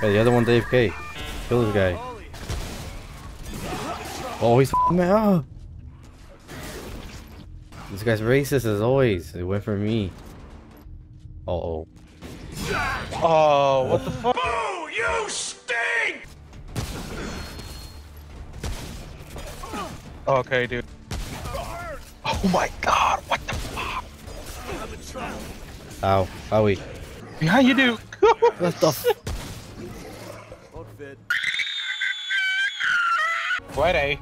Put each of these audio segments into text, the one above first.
Hey, the other one's AFK. Kill this guy. Oh, he's f***ing me up. This guy's racist as always. He went for me. Uh oh. Oh, what the fuck? Boo! You stink! Okay, dude. Oh my god, what the fuck? Ow. Owie. Behind you, dude. What the f- Friday. Eh?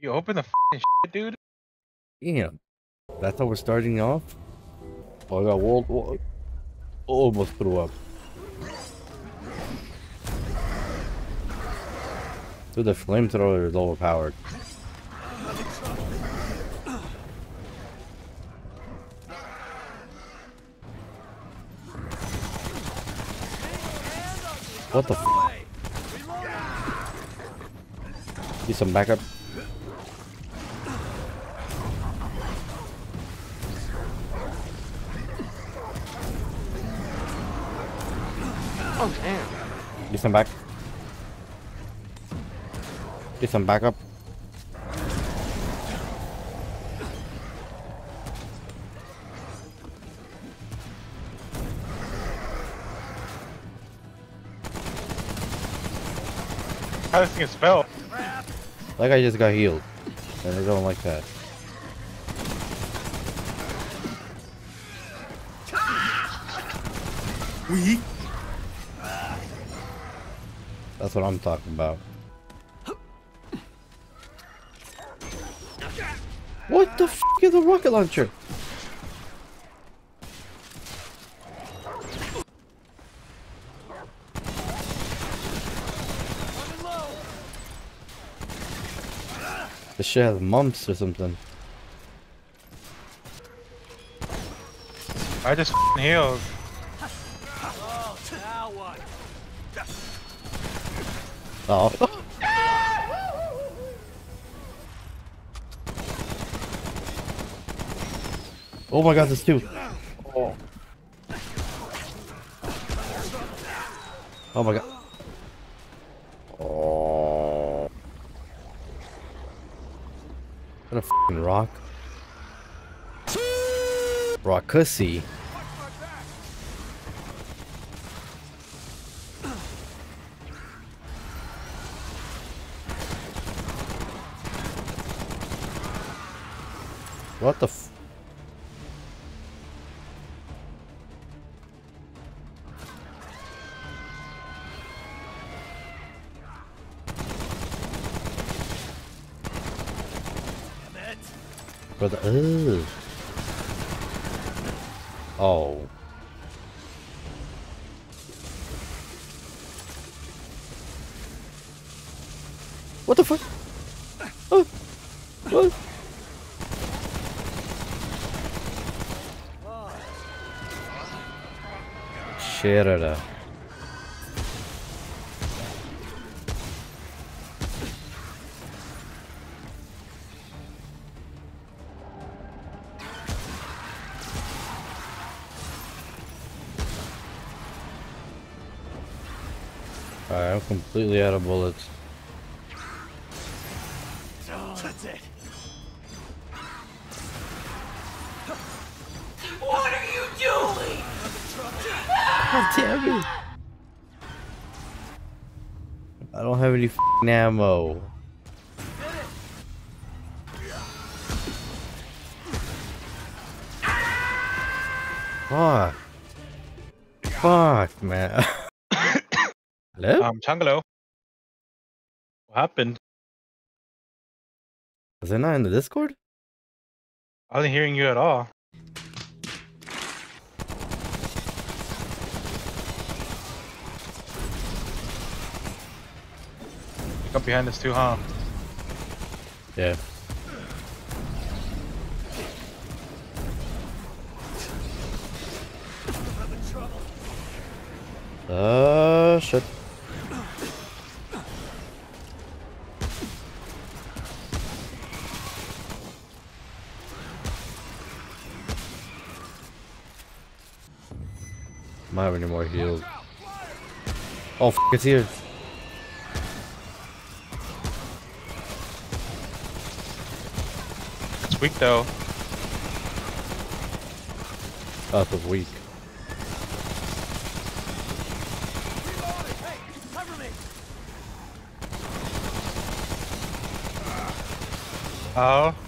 You open the f***ing shit, dude? Damn. That's how we're starting off? Oh, I got World War. Almost threw up. Dude, the flamethrower is overpowered. What the f? Need some backup. Oh, damn. Get some back. Get some backup. How does this thing spell? That guy just got healed. And I don't like that. We? That's what I'm talking about. What the f is a rocket launcher? Shit has mumps or something. I just f***ing healed. Oh. oh my god, there's two. Oh. Oh my god. Oh. What a rock. Rockussy. What the f- Brother, ugh. Oh. What the fuck? Oh. What? Sherada. Alright, I'm completely out of bullets. That's it. What are you doing? God damn it! I don't have any f***ing ammo. Fuck. Fuck, man. Hello? Um, Changalo. What happened? Was it not in the Discord? I wasn't hearing you at all. You got behind us too, huh? Yeah. Uh, shit. Don't have any more heals. Oh, f it's here. It's weak though. Oh, it was weak. Oh.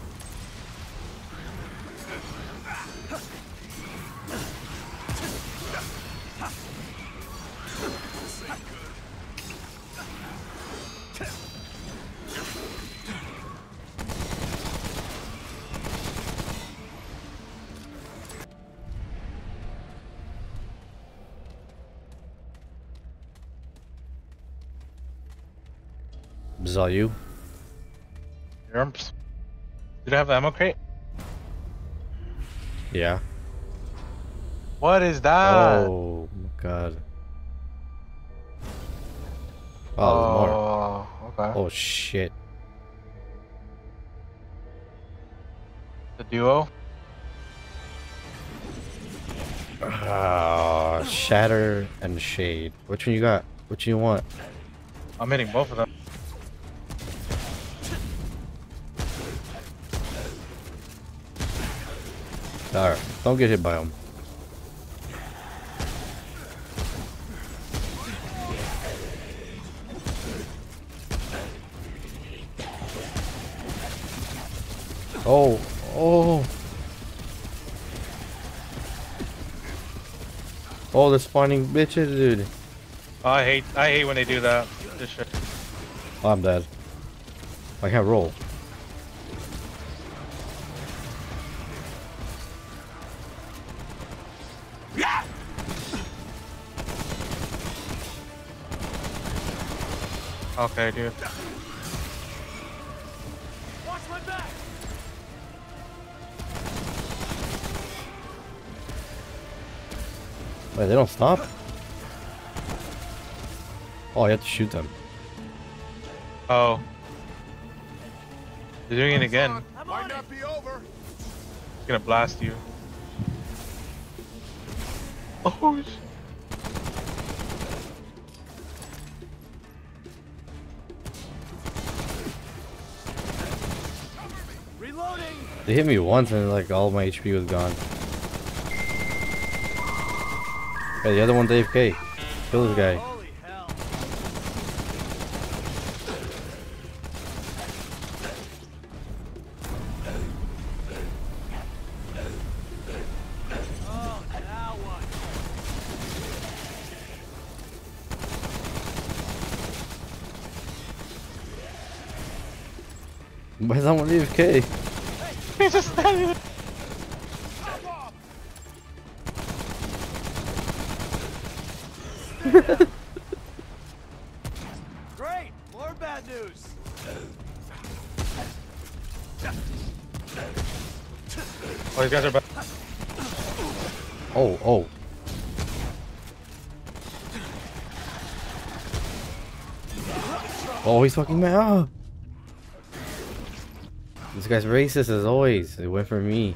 Is all you? Yerps. Did I have the ammo crate? Yeah. What is that? oh my god. Oh. Oh, okay. Oh shit. The duo. Ah, shatter and shade. Which one you got? Which one you want? I'm hitting both of them. Alright, don't get hit by them. Oh, oh. Oh, they're spawning bitches, dude. Oh, I hate I hate when they do that. I'm dead. I can't roll. Okay, dude. Watch my back! Wait, they don't stop? Oh, you have to shoot them. Oh. They're doing it again. I'm on it! be over. It's gonna blast you. Oh, sh- They hit me once and like all my HP was gone. The other one's AFK. Kill this guy. Why is that one AFK? He's just standing there. Great! More bad news! Oh, these guys are back. Oh, oh. Oh, he's fucking mad. This guy's racist as always. He went for me.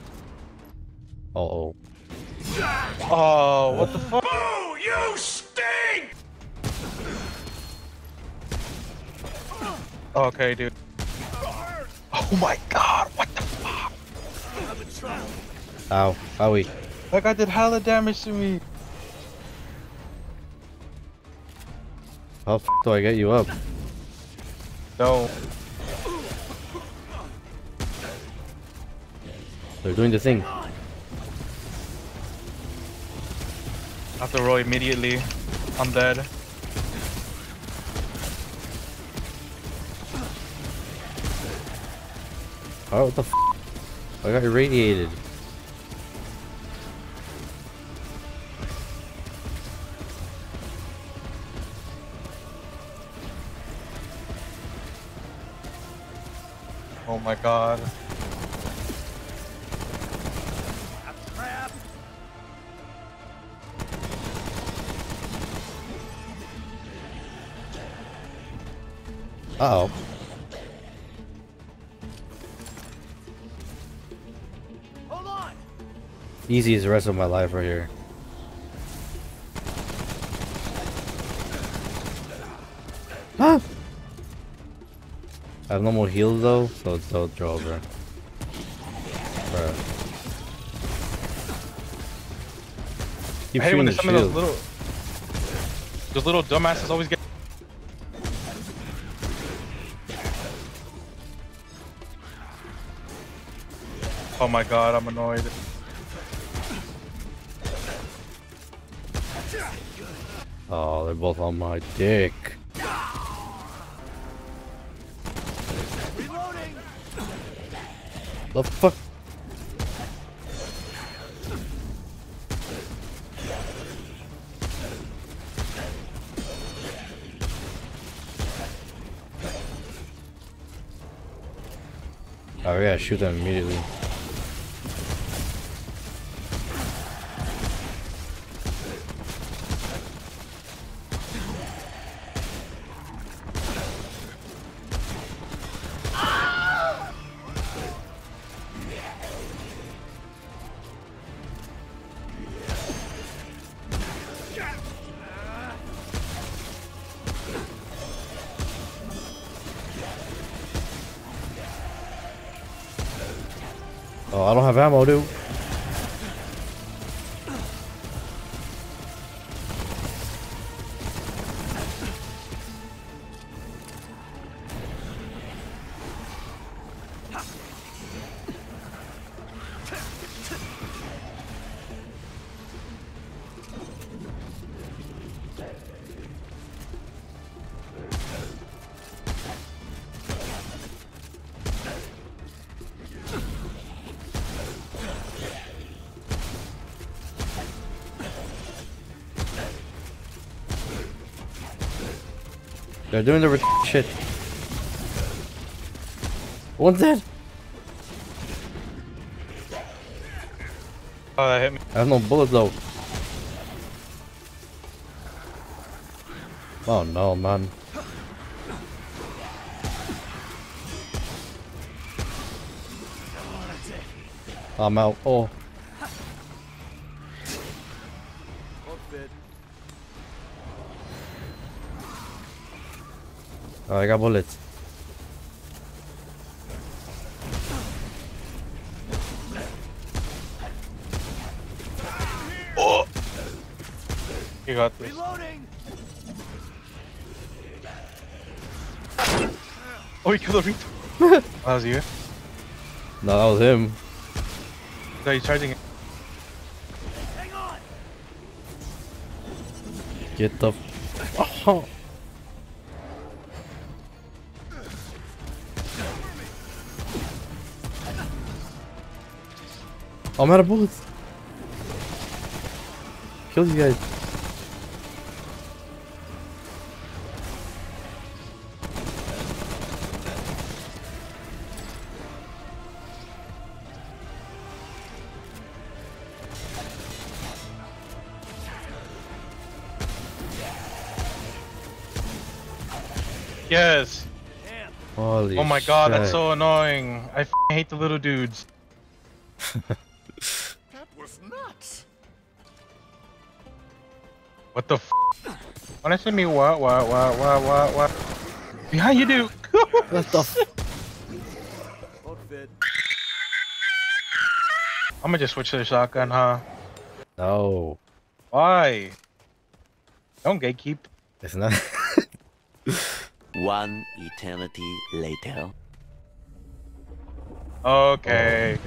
Uh oh. Oh, what the fuck? Boo! You stink! Okay, dude. Oh my god, what the fuck? Ow. Owie. That guy did hella damage to me. How f do I get you up? No. They're doing the thing. I have to roll immediately. I'm dead. Oh, what the f? I got irradiated. Oh my god. Uh oh. Hold on! Easy as the rest of my life right here. Huh? I have no more heals though, so don't draw over. Bruh. Keep I hate when shooting the some of those little, those little dumbasses always get. Oh my god, I'm annoyed. Oh, they're both on my dick. Reloading! The fuck? Oh yeah, shoot them immediately. Oh, I They're doing the shit. One's dead. Oh, that hit me. I have no bullets though. Oh no, man. I'm out. Oh, oh I got bullets. Oh! You got this. Reloading! Oh, he killed a oh, that was you? No, that was him. No, he's charging it. Hang on! Get the. F- oh. I'm out of bullets. Kill you guys. Yes. Holy Oh my god, that's so annoying. I hate the little dudes. That was nuts! What the f? Wanna see me what, what, what, what, what, what? Behind you, dude. What the f- Won't fit. I'm gonna just switch to the shotgun, huh? No. Why? Don't gatekeep. It's not. One eternity later. Okay. Oh, okay.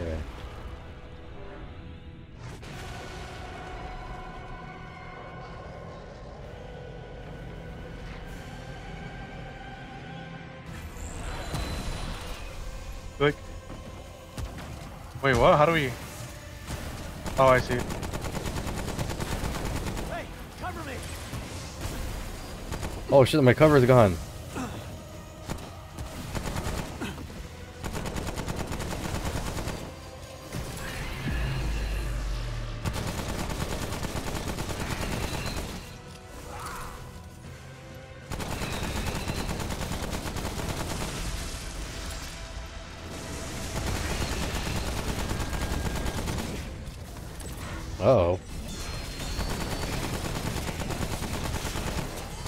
Wait, what? How do we? Oh, I see. Hey, cover me! Oh shit, my cover is gone. Uh oh.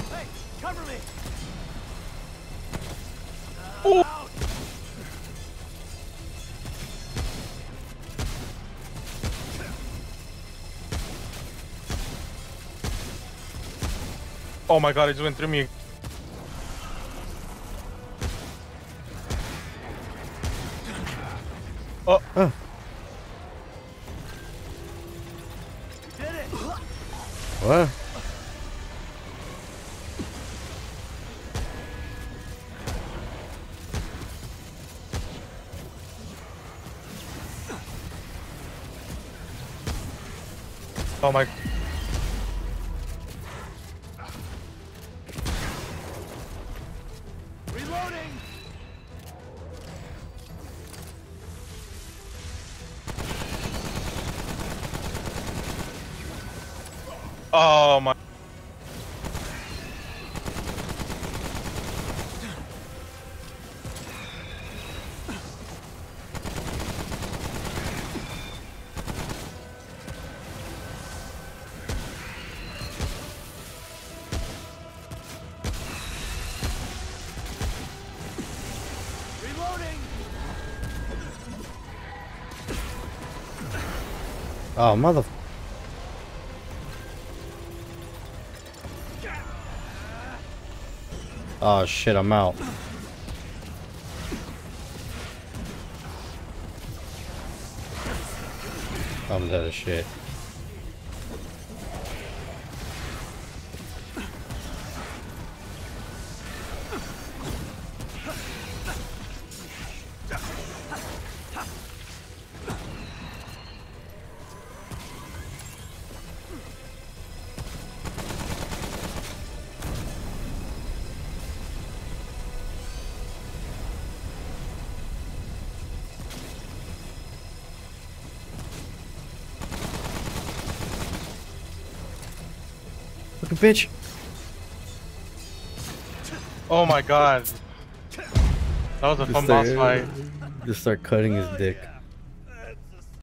Hey, cover me. Oh. oh my god, it just went through me. Oh. What? oh my. Reloading! Oh my. Oh, mother. Oh shit, I'm out. I'm dead as shit. Fucking bitch. Oh my god. That was a Just fun boss fight. Just start cutting his dick.